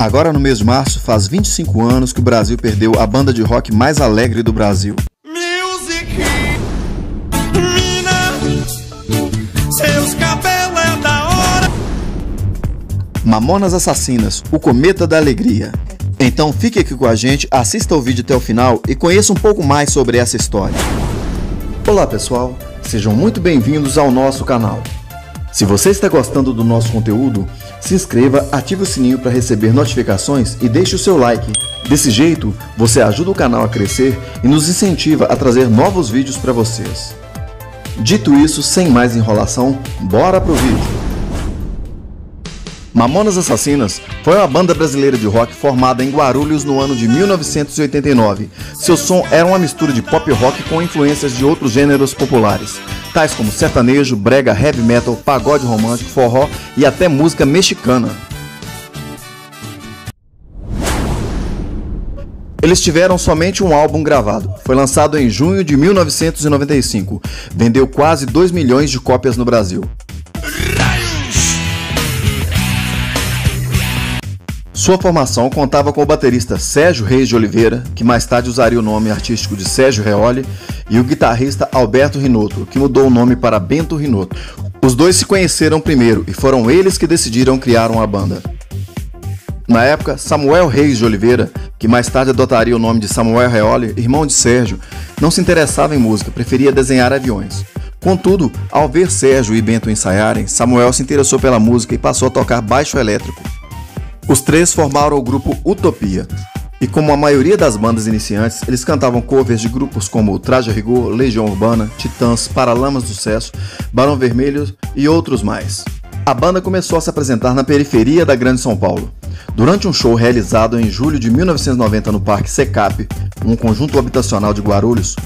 Agora no mês de março faz 25 anos que o Brasil perdeu a banda de rock mais alegre do Brasil. Music, mina, seus cabelos é da hora. Mamonas Assassinas, o cometa da alegria. Então fique aqui com a gente, assista o vídeo até o final e conheça um pouco mais sobre essa história. Olá pessoal, sejam muito bem-vindos ao nosso canal. Se você está gostando do nosso conteúdo, se inscreva, ative o sininho para receber notificações e deixe o seu like. Desse jeito, você ajuda o canal a crescer e nos incentiva a trazer novos vídeos para vocês. Dito isso, sem mais enrolação, bora pro vídeo! Mamonas Assassinas foi uma banda brasileira de rock formada em Guarulhos no ano de 1989. Seu som era uma mistura de pop rock com influências de outros gêneros populares, tais como sertanejo, brega, heavy metal, pagode romântico, forró e até música mexicana. Eles tiveram somente um álbum gravado. Foi lançado em junho de 1995. Vendeu quase 2 milhões de cópias no Brasil. Sua formação contava com o baterista Sérgio Reis de Oliveira, que mais tarde usaria o nome artístico de Sérgio Reoli, e o guitarrista Alberto Rinotto, que mudou o nome para Bento Rinotto. Os dois se conheceram primeiro e foram eles que decidiram criar uma banda. Na época, Samuel Reis de Oliveira, que mais tarde adotaria o nome de Samuel Reoli, irmão de Sérgio, não se interessava em música, preferia desenhar aviões. Contudo, ao ver Sérgio e Bento ensaiarem, Samuel se interessou pela música e passou a tocar baixo elétrico. Os três formaram o grupo Utopia. E como a maioria das bandas iniciantes, eles cantavam covers de grupos como Traje a Rigor, Legião Urbana, Titãs, Paralamas do Sucesso, Barão Vermelho e outros mais. A banda começou a se apresentar na periferia da Grande São Paulo. Durante um show realizado em julho de 1990 no Parque Secap, um conjunto habitacional de Guarulhos,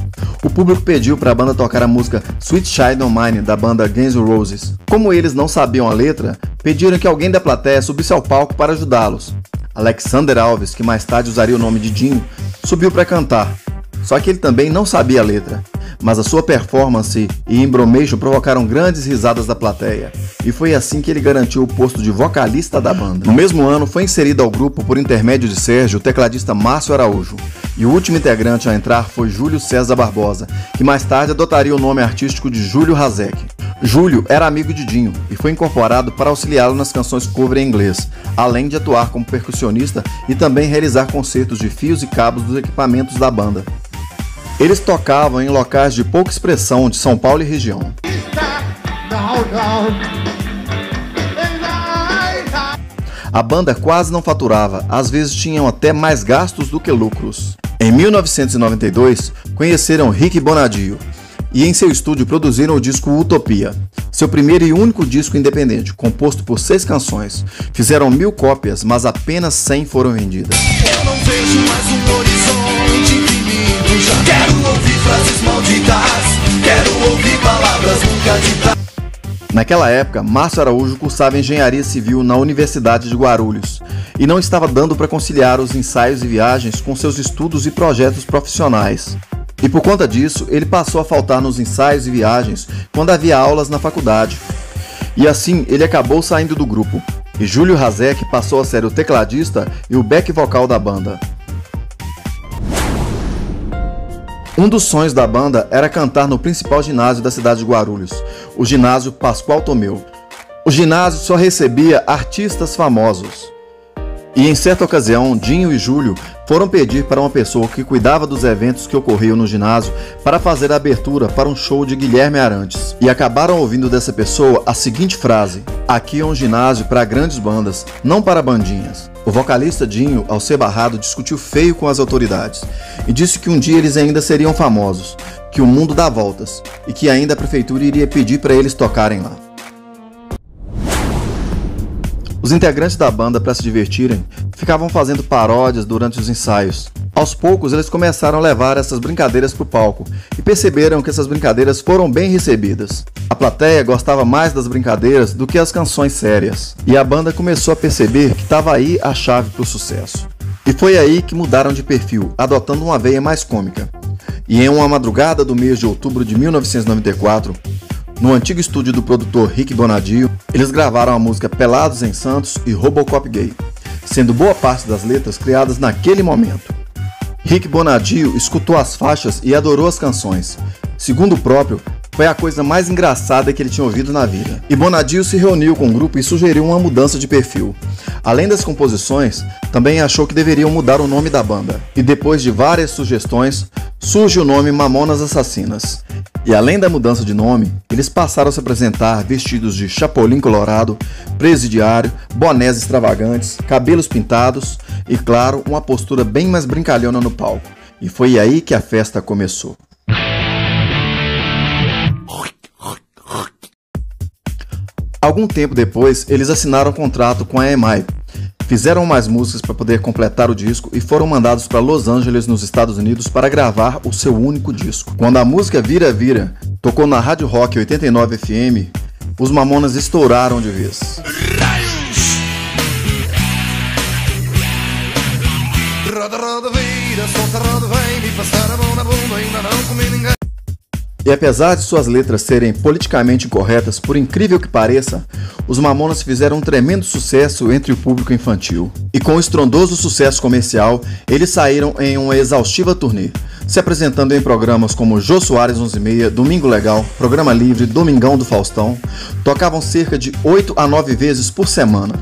o público pediu para a banda tocar a música Sweet Child Mine da banda Guns N' Roses. Como eles não sabiam a letra, pediram que alguém da plateia subisse ao palco para ajudá-los. Alexander Alves, que mais tarde usaria o nome de Dinho, subiu para cantar. Só que ele também não sabia a letra mas a sua performance e embromation provocaram grandes risadas da plateia, e foi assim que ele garantiu o posto de vocalista da banda. No mesmo ano, foi inserido ao grupo, por intermédio de Sérgio, o tecladista Márcio Araújo, e o último integrante a entrar foi Júlio César Barbosa, que mais tarde adotaria o nome artístico de Júlio Razek. Júlio era amigo de Dinho e foi incorporado para auxiliá-lo nas canções cover em inglês, além de atuar como percussionista e também realizar concertos de fios e cabos dos equipamentos da banda. Eles tocavam em locais de pouca expressão de São Paulo e região. A banda quase não faturava, às vezes tinham até mais gastos do que lucros. Em 1992, conheceram Rick Bonadio e em seu estúdio produziram o disco Utopia, seu primeiro e único disco independente, composto por seis canções. Fizeram mil cópias, mas apenas 100 foram vendidas. Quero ouvir frases malditas, quero ouvir palavras nunca ditas. Naquela época, Márcio Araújo cursava engenharia civil na Universidade de Guarulhos e não estava dando para conciliar os ensaios e viagens com seus estudos e projetos profissionais. E por conta disso, ele passou a faltar nos ensaios e viagens quando havia aulas na faculdade. E assim, ele acabou saindo do grupo. E Júlio Razek passou a ser o tecladista e o back vocal da banda. Um dos sonhos da banda era cantar no principal ginásio da cidade de Guarulhos, o ginásio Pascoal Tomeu. O ginásio só recebia artistas famosos. E em certa ocasião, Dinho e Júlio foram pedir para uma pessoa que cuidava dos eventos que ocorriam no ginásio para fazer a abertura para um show de Guilherme Arantes. E acabaram ouvindo dessa pessoa a seguinte frase: Aqui é um ginásio para grandes bandas, não para bandinhas. O vocalista Dinho, ao ser barrado, discutiu feio com as autoridades e disse que um dia eles ainda seriam famosos, que o mundo dá voltas e que ainda a prefeitura iria pedir para eles tocarem lá. Os integrantes da banda, para se divertirem, ficavam fazendo paródias durante os ensaios. Aos poucos, eles começaram a levar essas brincadeiras para o palco e perceberam que essas brincadeiras foram bem recebidas. A plateia gostava mais das brincadeiras do que as canções sérias, e a banda começou a perceber que estava aí a chave para o sucesso. E foi aí que mudaram de perfil, adotando uma veia mais cômica. E em uma madrugada do mês de outubro de 1994, no antigo estúdio do produtor Rick Bonadio, eles gravaram a música Pelados em Santos e Robocop Gay. sendo boa parte das letras criadas naquele momento. Rick Bonadio escutou as faixas e adorou as canções. Segundo o próprio, foi a coisa mais engraçada que ele tinha ouvido na vida. E Bonadio se reuniu com o grupo e sugeriu uma mudança de perfil. Além das composições, também achou que deveriam mudar o nome da banda. E depois de várias sugestões, surge o nome Mamonas Assassinas. E além da mudança de nome, eles passaram a se apresentar vestidos de chapolim colorado, presidiário, bonés extravagantes, cabelos pintados e, claro, uma postura bem mais brincalhona no palco. E foi aí que a festa começou. Algum tempo depois, eles assinaram um contrato com a EMI. Fizeram mais músicas para poder completar o disco e foram mandados para Los Angeles, nos Estados Unidos, para gravar o seu único disco. Quando a música Vira Vira tocou na Rádio Rock 89 FM, os Mamonas estouraram de vez. Roda, roda, vira, solta, roda, vem, me passar a mão na bunda, ainda não comi ninguém. E apesar de suas letras serem politicamente incorretas, por incrível que pareça, os Mamonas fizeram um tremendo sucesso entre o público infantil. E com o estrondoso sucesso comercial, eles saíram em uma exaustiva turnê, se apresentando em programas como Jô Soares 11:30, Domingo Legal, Programa Livre, Domingão do Faustão. Tocavam cerca de 8 a 9 vezes por semana.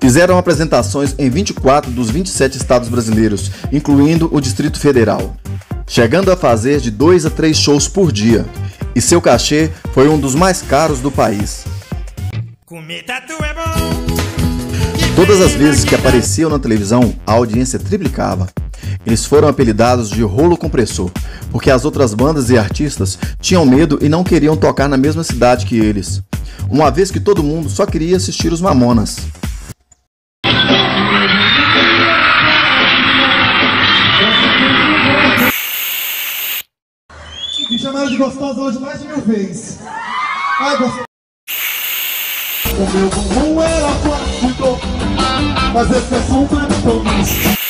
Fizeram apresentações em 24 dos 27 estados brasileiros, incluindo o Distrito Federal chegando a fazer de dois a três shows por dia, e seu cachê foi um dos mais caros do país. Todas as vezes que apareciam na televisão, a audiência triplicava. Eles foram apelidados de rolo compressor, porque as outras bandas e artistas tinham medo e não queriam tocar na mesma cidade que eles, uma vez que todo mundo só queria assistir os Mamonas. De gostosa hoje mais de mil vezes. Ai, gostosa. O meu bumbum era quântico, mas esse é só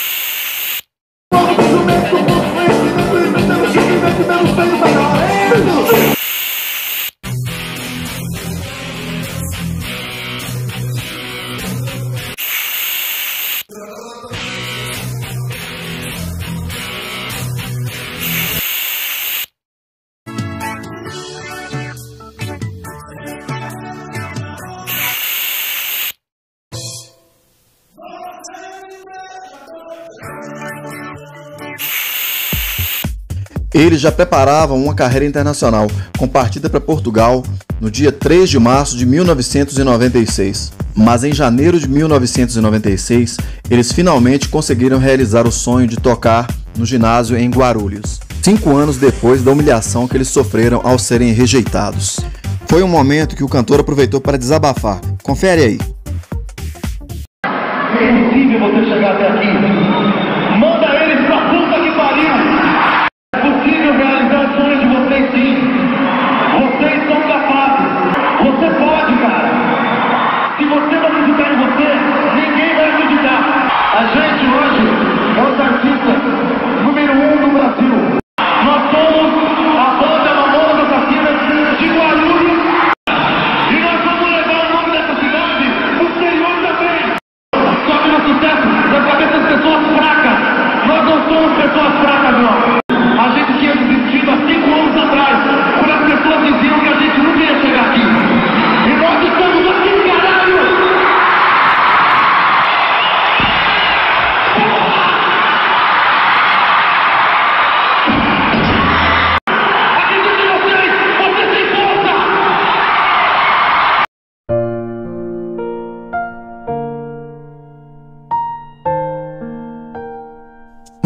Eles já preparavam uma carreira internacional, com partida para Portugal no dia 3 de março de 1996. Mas em janeiro de 1996, eles finalmente conseguiram realizar o sonho de tocar no ginásio em Guarulhos, cinco anos depois da humilhação que eles sofreram ao serem rejeitados. Foi um momento que o cantor aproveitou para desabafar. Confere aí.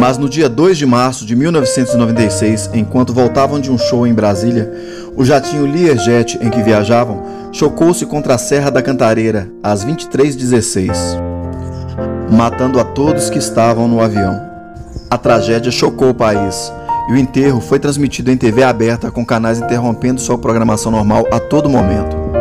Mas no dia 2 de março de 1996, enquanto voltavam de um show em Brasília, o jatinho Learjet em que viajavam chocou-se contra a Serra da Cantareira às 23h16, matando a todos que estavam no avião. A tragédia chocou o país e o enterro foi transmitido em TV aberta com canais interrompendo sua programação normal a todo momento.